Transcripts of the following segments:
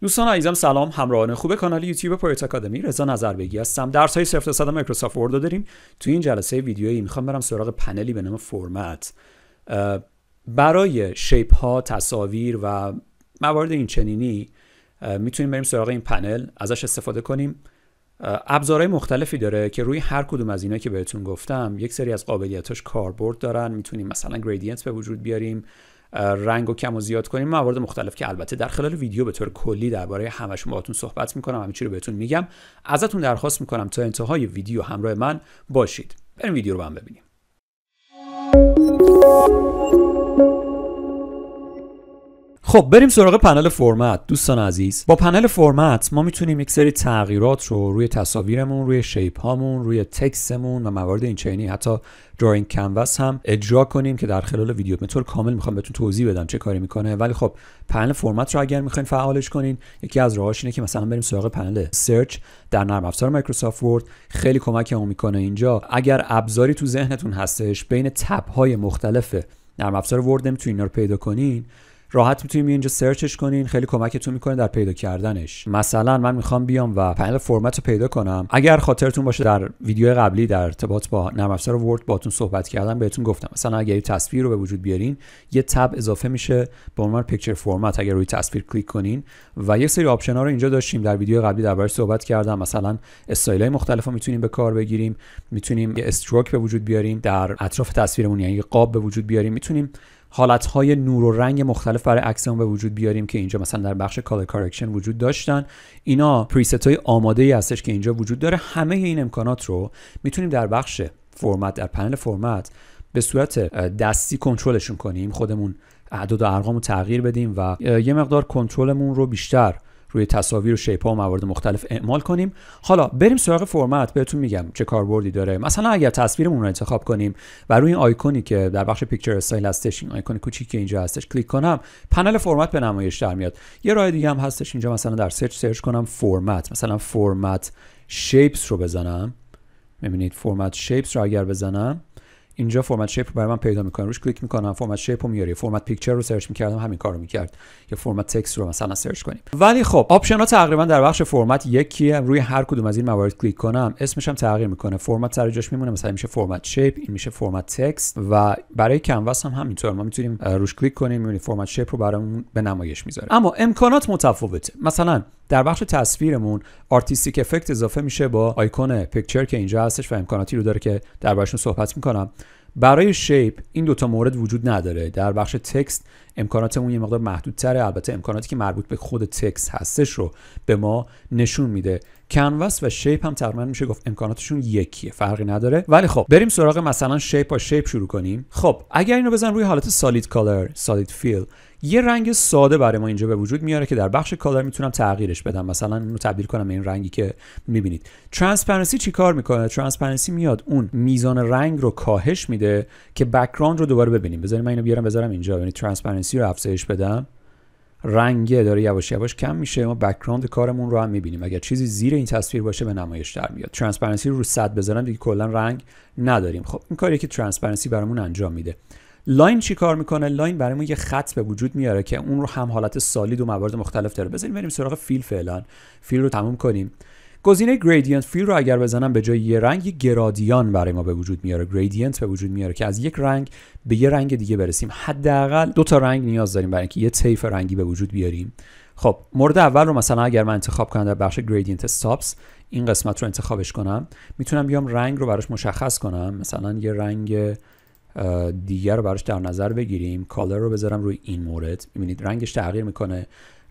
دوستان عزیزم سلام. همراهان خوب کانال یوتیوب پرویت اکادمی رضا نظربگی هستم. درس های صفر تا Microsoft Word داریم. توی این جلسه ویدیویی می‌خوام برم سراغ پنلی به نام فرمت. برای shape ها تصاویر و موارد این چنینی می‌تونیم بریم سراغ این پنل ازش استفاده کنیم. ابزارهای مختلفی داره که روی هر کدوم از اینا که بهتون گفتم یک سری از قابلیتاش کاربرد دارن. می‌تونیم مثلا gradient به وجود بیاریم. رنگ و کم و زیاد کنیم. موارد مختلف که البته در خلال ویدیو به طور کلی درباره همشون باهاتون صحبت می‌کنم چی رو بهتون میگم. ازتون درخواست می‌کنم تا انتهای ویدیو همراه من باشید. بریم ویدیو رو با هم ببینیم. خب بریم سراغ پنل فرمت. دوستان عزیز با پنل فرمت ما می‌تونیم یک سری تغییرات رو روی تصاویرمون روی شیپ هامون روی تکستمون و موارد این چینی حتی drawing canvas هم اجرا کنیم که در خلال ویدیو به طور کامل می‌خوام بهتون توضیح بدم چه کاری می‌کنه. ولی خب پنل فرمت رو اگر می‌خواین فعالش کنین یکی از راهاش اینه که مثلا بریم سراغ پنل search در نرم افزار Microsoft Word خیلی کمکمون می‌کنه اینجا. اگر ابزاری تو ذهنتون هستش بین tab های مختلف نرم افزار Word نمی‌تونین رو پیدا کنین راحت می‌تونیم اینجا search ش کنین خیلی کمکتون می‌کنه در پیدا کردنش. مثلا من می‌خوام بیام و پنل فرمت رو پیدا کنم. اگر خاطرتون باشه در ویدیو قبلی در ارتباط با نرم افزار Word باتون صحبت کردم بهتون گفتم. مثلا اگر تصویر رو به وجود بیارین یه tab اضافه میشه به عنوان picture format اگر روی تصویر کلیک کنین. و یه سری option ها رو اینجا داشتیم. در ویدیو قبلی دربارش صحبت کردم. مثلا استایل های مختلف می‌تونیم به کار بگیریم. می‌تونیم یه stroke به وجود بیاریم. در اطراف تصویرمون یعنی قاب به وجود بیاریم. می‌تونیم حالتهای نور و رنگ مختلف برای عکسمون به وجود بیاریم که اینجا مثلا در بخش color correction وجود داشتن. اینا preset های آماده ای هستش که اینجا وجود داره. همه این امکانات رو می‌تونیم در بخش فرمت در پنل فرمت به صورت دستی کنترلشون کنیم خودمون اعداد و ارقام رو تغییر بدیم و یه مقدار کنترلمون رو بیشتر روی تصاویر و shape ها و موارد مختلف اعمال کنیم. حالا بریم سراغ فرمت بهتون میگم چه کاربردی داره. مثلا اگر تصویرمون رو انتخاب کنیم و روی این آیکونی که در بخش picture style هستش این آیکون کوچیک که اینجا هستش کلیک کنم پنل فرمت به نمایش در میاد. یه راه دیگه هم هستش اینجا مثلا در search search کنم فرمت. مثلا فرمت shapes رو بزنم. می‌بینید format shapes رو اگر بزنم اینجا format shape رو برای من پیدا می‌کنه. روش کلیک می‌کنم format shape رو میاره format picture رو search می‌کردم همین کارو می‌کرد. یا format text رو مثلا search کنیم. ولی خب option ها تقریبا در بخش فرمت یکیه. روی هر کدوم از این موارد کلیک کنم. اسمش هم تغییر می‌کنه. فرمت سر جاش میمونه. مثلا میشه format shape این میشه format text و برای canvas هم همینطور. ما می‌تونیم روش کلیک کنیم می‌بینید format shape رو برامون به نمایش می‌ذاره. اما امکانات متفاوته. مثلا در بخش تصویرمون artistic effect اضافه میشه با آیکون picture که اینجا هستش و امکاناتی رو داره که دربارشون صحبت می‌کنم. برای shape این دوتا مورد وجود نداره. در بخش text امکاناتمون یه مقدار محدودتره. البته امکاناتی که مربوط به خود text هستش رو به ما نشون میده. canvas و shape هم تقریبا میشه گفت امکاناتشون یکیه فرقی نداره. ولی خب بریم سراغ مثلا shape با shape شروع کنیم. خب اگر اینو بزنم روی حالت solid color solid fill یه رنگ ساده برای ما اینجا به وجود میاره که در بخش color می‌تونم تغییرش بدم. مثلا اینو تبدیل کنم به این رنگی که می‌بینید. transparency چی کار می‌کنه؟ transparency میاد اون میزان رنگ رو کاهش میده که background رو دوباره ببینیم. بذارید من اینو بیارم بذارم اینجا. یعنی transparency رو افزایش بدم رنگ داره یواش یواش کم میشه ما background کارمون رو هم می‌بینیم. اگر چیزی زیر این تصویر باشه به نمایش در میاد. transparency رو رو 100 بذارم دیگه کلا رنگ نداریم. خب این کاری که transparency برامون انجام میده. line چی کار می‌کنه؟ line برای ما یه خط به وجود میاره که اون رو هم حالت solid و موارد مختلف داره. بذاریم بریم سراغ fill فعلا. fill رو تموم کنیم. گزینه gradient fill رو اگر بزنم به جای یه رنگ گرادیان برای ما به وجود میاره. gradient به وجود میاره که از یک رنگ به یه رنگ دیگه برسیم. حداقل دو تا رنگ نیاز داریم برای اینکه یه طیف رنگی به وجود بیاریم. خب مورد اول رو مثلا اگر من انتخاب کنم در بخش gradient stops این قسمت رو انتخابش کنم. می‌تونم بیام رنگ رو براش مشخص کنم. مثلا یه رنگ دیگر رو براش در نظر بگیریم. color رو بذارم روی این مورد. می‌بینید رنگش تغییر می‌کنه.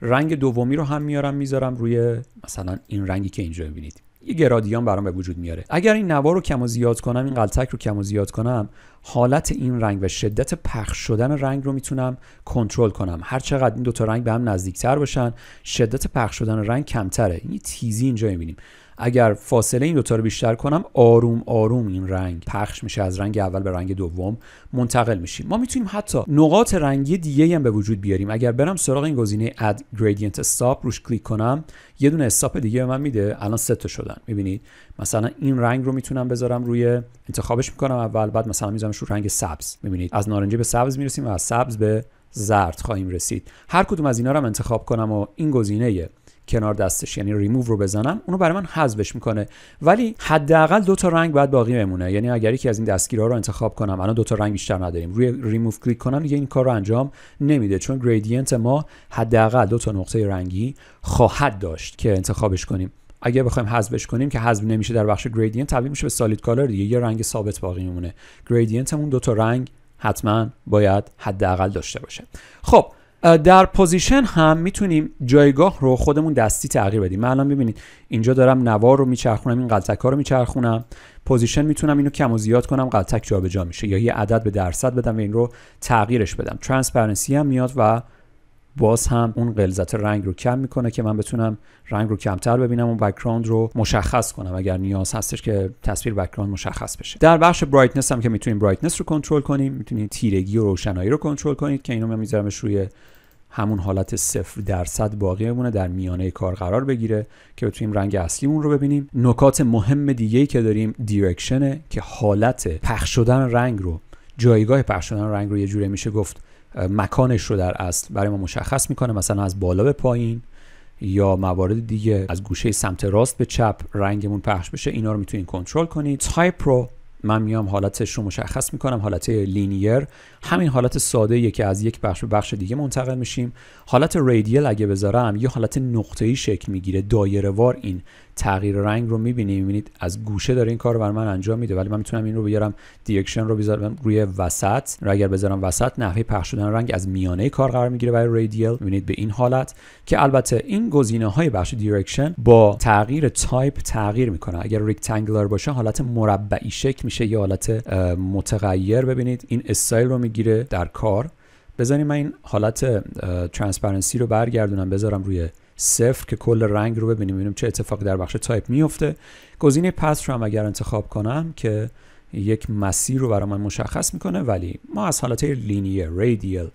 رنگ دومی رو هم میارم می‌ذارم روی مثلا این رنگی که اینجا می‌بینید یه گرادیان برام به وجود میاره. اگر این نوار رو کم و زیاد کنم این غلتک رو کم و زیاد کنم حالت این رنگ و شدت پخش شدن رنگ رو می‌تونم کنترل کنم. هر چقدر این دوتا رنگ به هم نزدیکتر باشن شدت پخش شدن رنگ کمتره. این تیزی اینجا می‌بینیم. اگر فاصله این دوتا رو بیشتر کنم آروم آروم این رنگ پخش میشه. از رنگ اول به رنگ دوم منتقل میشیم. ما می‌تونیم حتی نقاط رنگی دیگه هم به وجود بیاریم. اگر برم سراغ این گزینه add gradient stop روش کلیک کنم یه دونه استاپ دیگه به من میده. الان سه تا شدن. می‌بینید؟ مثلا این رنگ رو می‌تونم بذارم روی انتخابش می‌کنم اول بعد مثلا میذارمش رو رنگ سبز. می‌بینید؟ از نارنجی به سبز می‌رسیم و از سبز به زرد خواهیم رسید. هر کدوم از اینا رو هم انتخاب کنم و این گزینه کنار دستش یعنی ریموو رو بزنم اونو برای من حذفش می‌کنه. ولی حداقل دو تا رنگ باید باقی بمونه. یعنی اگر یکی از این دستگیرها رو انتخاب کنم الان دو تا رنگ بیشتر نداریم. روی ریموو کلیک کنم دیگه این کار رو انجام نمیده چون gradient ما حداقل دو تا نقطه رنگی خواهد داشت که انتخابش کنیم. اگه بخوایم حذفش کنیم که حذف نمیشه در بخش gradient تبدیل میشه به solid color دیگه. یه رنگ ثابت باقی میمونه. gradient مون دو تا رنگ حتما باید حداقل داشته باشه. خب در position هم می‌تونیم جایگاه رو خودمون دستی تغییر بدیم. من الان ببینید اینجا دارم نوار رو میچرخونم این غلتک ها رو میچرخونم. position می‌تونم اینو کم و زیاد کنم غلتک جابجا میشه. یا یه عدد به درصد بدم و این رو تغییرش بدم. transparency هم میاد و باز هم اون غلظت رنگ رو کم می‌کنه که من بتونم رنگ رو کمتر ببینم و background رو مشخص کنم. اگر نیاز هستش که تصویر background مشخص بشه. در بخش brightness هم که می‌تونیم brightness رو کنترل کنیم می‌تونید تیرگی و روشنایی رو کنترل کنید که اینو من میذارمش روی همون حالت صفر درصد باقی بمونه در میانه کار قرار بگیره که بتونیم رنگ اصلیمون رو ببینیم. نکات مهم دیگه که داریم direction ه که حالت پخش شدن رنگ رو جایگاه پخش شدن رنگ رو یه جوره میشه گفت مکانش رو در اصل برای ما مشخص می‌کنه مثلا از بالا به پایین یا موارد دیگه از گوشه سمت راست به چپ رنگمون پخش بشه اینا رو می‌تونید کنترل کنید. تایپ رو من میام حالتش رو مشخص می‌کنم حالت linear همین حالت ساده که از یک بخش به بخش دیگه منتقل میشیم. حالت radial اگه بذارم یه حالت نقطه‌ای شکل می‌گیره. دایره وار این تغییر رنگ رو می‌بینید می‌بینید از گوشه داره این کار رو برای من انجام میده. ولی من می‌تونم این رو بیارم direction رو بذارم روی وسط. رو اگر بذارم وسط نحوه پخش شدن رنگ از میانه کار قرار می‌گیره برای radial می‌بینید به این حالت که البته این گزینه های بخش direction با تغییر تایپ تغییر می‌کنه. اگر rectangular باشه حالت مربعی شکل میشه. یا حالت متغیر. ببینید این استایل رو می‌گیره در کار. بذاریم من این حالت transparency رو برگردونم بذارم روی صفر که کل رنگ رو ببینیم ببینیم چه اتفاقی در بخش تایپ میفته. گزینه path رو هم اگر انتخاب کنم که یک مسیر رو برای من مشخص می‌کنه ولی ما از حالت linear radial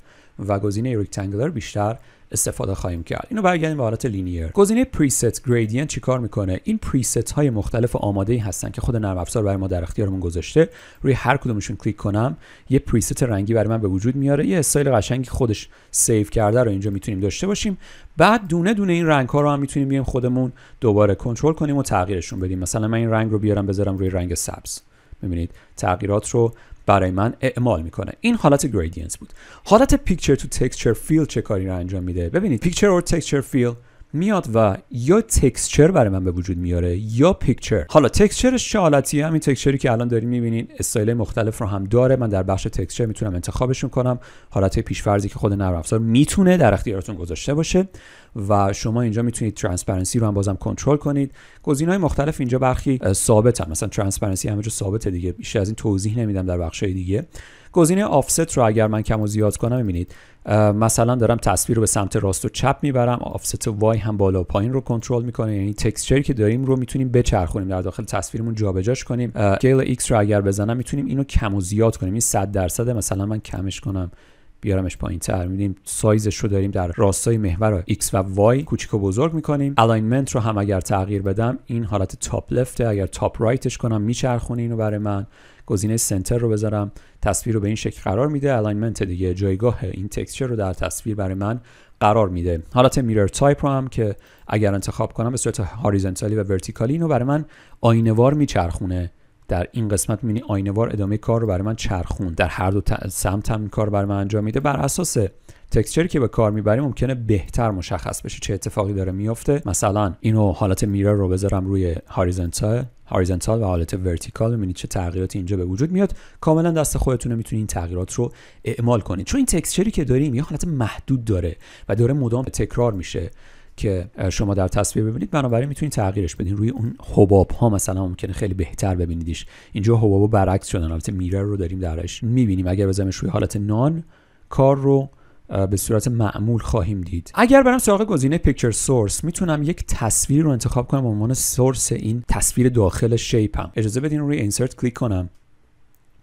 و گزینه rectangular بیشتر استفاده خواهیم کرد. اینو برگردیم به حالت linear گزینه preset gradient چیکار می‌کنه؟ این preset های مختلف آماده ای هستن که خود نرم افزار برای ما در اختیارمون گذاشته. روی هر کدومشون کلیک کنم یه preset رنگی برای من به وجود میاره. یه استایل قشنگی خودش save کرده رو اینجا می‌تونیم داشته باشیم. بعد دونه دونه این رنگ ها رو هم می‌تونیم بیایم خودمون دوباره کنترل کنیم و تغییرشون بدیم. مثلا من این رنگ رو بیارم بذارم روی رنگ سبز. ببینید تغییرات رو برای من اعمال می‌کنه. این حالت gradient بود. حالت picture or texture fill چه کاری رو انجام میده؟ ببینید picture or texture fill میاد و یا texture برای من به وجود میاره یا picture. حالا texture ش چه حالتیه؟ همین texture ی که الان داریم می‌بینید استایل مختلف رو هم داره. من در بخش texture می‌تونم انتخابشون کنم. حالت پیشفرضی که خود نرم افزار می‌تونه در اختیارتون گذاشته باشه و شما اینجا می‌تونید transparency رو هم بازم کنترل کنید. گزینه‌های مختلف اینجا برخی ثابت هم مثلا transparency همه جا ثابته دیگه. بیشتر از این توضیح نمیدم در بخش‌های دیگه. گزینه offset رو اگر من کم و زیاد کنم می‌بینید مثلا دارم تصویر رو به سمت راست و چپ می‌برم offset Y هم بالا و پایین رو کنترل می‌کنه یعنی texture ی که داریم رو می‌تونیم بچرخونیم در داخل تصویرمون جابجاش کنیم. scale X رو اگر بزنم می‌تونیم اینو کم و زیاد کنیم این 100 درصد مثلا من کمش کنم بیارمش پایین تر میدیم سایزش رو داریم در راستای محور X و Y کوچیک و بزرگ می‌کنیم. alignment رو هم اگر تغییر بدم این حالت top left ه اگر top right ش کنم میچرخونه اینو برای من. گزینه center رو بذارم. تصویر رو به این شکل قرار میده. alignment دیگه جایگاه این texture رو در تصویر برای من قرار میده. حالت mirror type رو هم که اگر انتخاب کنم به صورت horizontal ی و vertical ی اینو برای من آینه‌وار میچرخونه. در این قسمت یعنی آینه‌وار ادامه کار رو برای من چرخون در هر دو سمت هم کار برای من انجام میده. بر اساس texture ی که به کار می‌بریم ممکنه بهتر مشخص بشه چه اتفاقی داره میفته مثلا اینو حالت mirror رو بذارم روی horizontal horizontal و حالت vertical. ببینید چه تغییراتی اینجا به وجود میاد. کاملا دست خودتونه می‌تونید این تغییرات رو اعمال کنید چون این texture ی که داریم یه حالت محدود داره و داره مدام تکرار میشه. که شما در تصویر ببینید بنابراین می‌تونید تغییرش بدین. روی اون حباب ها مثلا ممکنه خیلی بهتر ببینیدش اینجا حباب برعکس شدن. البته mirror رو داریم درش می‌بینیم. اگر بزنمش روی حالت none کار رو به صورت معمول خواهیم دید. اگر برم سراغ گزینه picture source می‌تونم یک تصویر رو انتخاب کنم به عنوان source این تصویر داخل shape م. اجازه بدین روی insert کلیک کنم.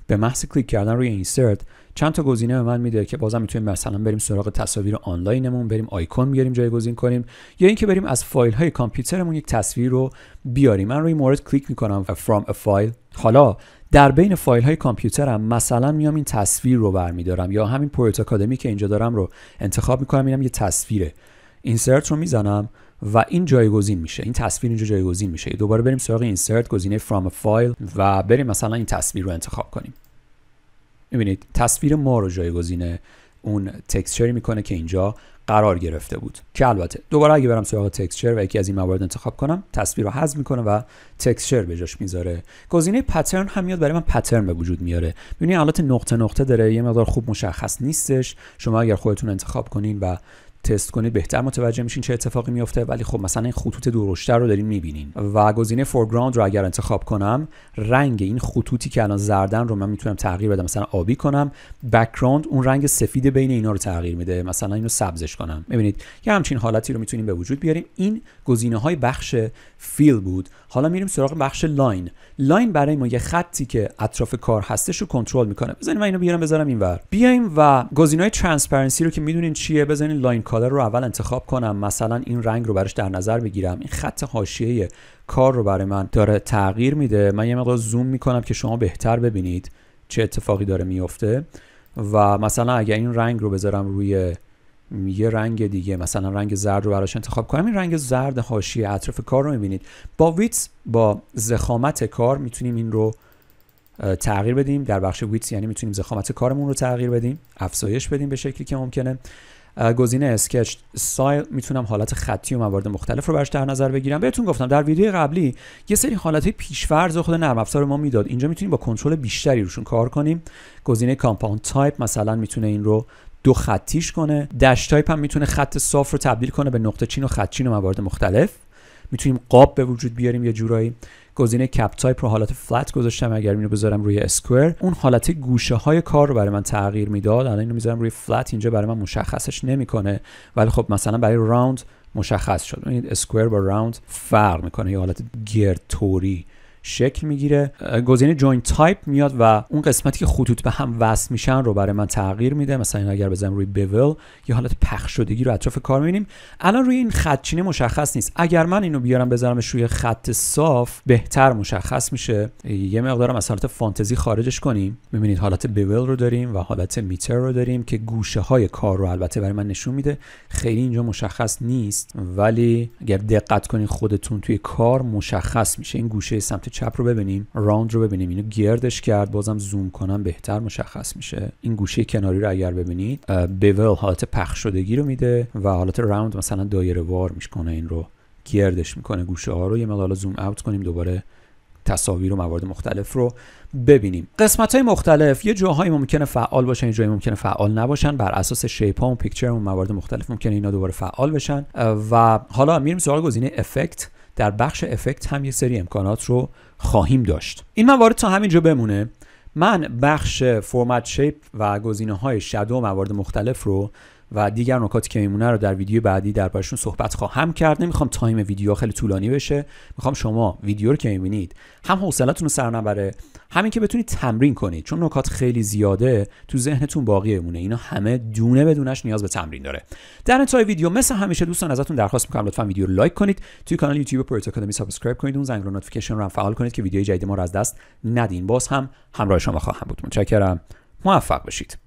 به محض کلیک کردن روی insert چند تا گزینه به من میده که بازم می‌تونیم مثلا بریم سراغ تصاویر آنلاینمون بریم آیکون بیاریم جایگزین کنیم یا اینکه بریم از فایل های کامپیوترمون یک تصویر رو بیاریم. من روی مورد کلیک می‌کنم from a file. حالا در بین فایل های کامپیوترم مثلا میام این تصویر رو برمیدارم یا همین پروژه آکادمی که اینجا دارم رو انتخاب می‌کنم اینم یه تصویره. اینسرت رو می‌زنم. و این جایگزین میشه. این تصویر اینجا جایگزین میشه. دوباره بریم سراغ اینسرت گزینه فرام فایل و بریم مثلا این تصویر رو انتخاب کنیم. می‌بینید تصویر ما رو جایگزین اون تکسچری می‌کنه که اینجا قرار گرفته بود. که البته دوباره اگه برم سراغ texture و یکی از این موارد انتخاب کنم تصویر رو حذف می‌کنه و texture به جاش می‌ذاره. گزینه pattern هم میاد برای من pattern به وجود میاره. ببینید حالت نقطه نقطه داره یه مقدار خوب مشخص نیستش. شما اگر خودتون انتخاب کنین و تست کنید بهتر متوجه میشین چه اتفاقی میفته ولی خب مثلا این خطوط درشتر رو دارین می‌بینین. و گزینه foreground رو اگر انتخاب کنم رنگ این خطوطی که الان زردن رو من می‌تونم تغییر بدم مثلا آبی کنم background اون رنگ سفید بین اینا رو تغییر میده. مثلا اینو سبزش کنم. ببینید یه همچین حالتی رو می‌تونیم به وجود بیاریم. این گزینه های بخش fill بود. حالا میریم سراغ بخش line line برای ما یه خطی که اطراف کار هستش رو کنترل می‌کنه. بذارین من اینو بیارم بذارم اینور. بیایم و گزینه‌های transparency رو که می‌دونین چیه بذارین line color رو اول انتخاب کنم مثلا این رنگ رو براش در نظر بگیرم. این خط حاشیه کار رو برای من داره تغییر میده. من یه مقدار زوم می‌کنم که شما بهتر ببینید چه اتفاقی داره میفته و مثلا اگر این رنگ رو بذارم روی یه رنگ دیگه مثلا رنگ زرد رو براش انتخاب کنم این رنگ زرد حاشیه اطراف کار رو می‌بینید. با ویتس با زخامت کار می‌تونیم این رو تغییر بدیم. در بخش ویتس یعنی می‌تونیم زخامت کارمون رو تغییر بدیم. افزایش بدیم به شکلی که ممکنه. گزینه اسکچ سایل می‌تونم حالت خطی و موارد مختلف رو برش در نظر بگیرم. بهتون گفتم در ویدیو قبلی یه سری حالت پیشفرض خود نرم افزار ما می‌داد. اینجا می‌تونیم با کنترل بیشتری روشون کار کنیم. گزینه compound type مثلا می‌تونه این رو دو خطیش کنه. dash type هم می‌تونه خط صاف رو تبدیل کنه به نقطه چین و خط چین و موارد مختلف. می‌تونیم قاب به وجود بیاریم یه جورایی. گزینه cap type رو حالت flat گذاشتم اگر اینو بذارم روی square اون حالت گوشه های کار رو برای من تغییر می‌داد. الان اینو می‌ذارم روی flat اینجا برای من مشخصش نمی‌کنه. ولی خب مثلا برای round مشخص شد. ببینید square با round فرق می‌کنه. یه حالت گرد طوری. شکل می‌گیره. گزینه join type میاد و اون قسمتی که خطوط به هم وصل میشن رو برای من تغییر میده. مثلا اگر بزنم روی bevel یه حالت پخش شدگی رو اطراف کار می‌بینیم. الان روی این خط چینه مشخص نیست. اگر من اینو بیارم بذارمش روی خط صاف بهتر مشخص میشه. یه مقدارم از حالت فانتزی خارجش کنیم. ببینید حالت bevel رو داریم و حالت miter رو داریم که گوشه های کار رو البته برای من نشون میده. خیلی اینجا مشخص نیست ولی اگر دقت کنین خودتون توی کار مشخص میشه. این گوشه سمت چپ رو ببینیم راوند رو ببینیم. اینو گردش کرد بازم زوم کنم بهتر مشخص میشه. این گوشه کناری رو اگر ببینید بیول حالت پخش شدگی رو میده و حالت راوند مثلا دایره وار می‌کنه. این رو گردش می‌کنه گوشه ها رو. یه مقدار زوم اوت کنیم دوباره تصاویر و موارد مختلف رو ببینیم. قسمت های مختلف یه جاهایی ممکنه فعال باشن یه جایی ممکنه فعال نباشن. بر اساس شیپ ها و پیکچر و موارد مختلف ممکنه اینا دوباره فعال بشن. و حالا میریم سراغ گزینه effect در بخش effect هم یه سری امکانات رو خواهیم داشت. این موارد تا همینجا بمونه. من بخش format shape و گزینه shadow و موارد مختلف رو و دیگر نکاتی که میمونه رو در ویدیو بعدی دربارشون صحبت خواهم کرد. نمی‌خوام time ویدیو خیلی طولانی بشه. می‌خوام شما ویدیو رو که می‌بینید هم حوصلتون رو سر نبره همین که بتونید تمرین کنید. چون نکات خیلی زیاده تو ذهنتون باقی بمونه. اینا همه دونه بدونش نیاز به تمرین داره. در انتهای ویدیو مثل همیشه دوستان ازتون درخواست می‌کنم لطفا ویدیو رو like کنید. توی کانال یوتیوب پروژه آکادمی subscribe کنید. اون زنگ رو notification رو هم فعال کنید که ویدیوی جدید ما رو از دست ندین. باز هم همراه شما خواهم بود. متشکرم. موفق باشید.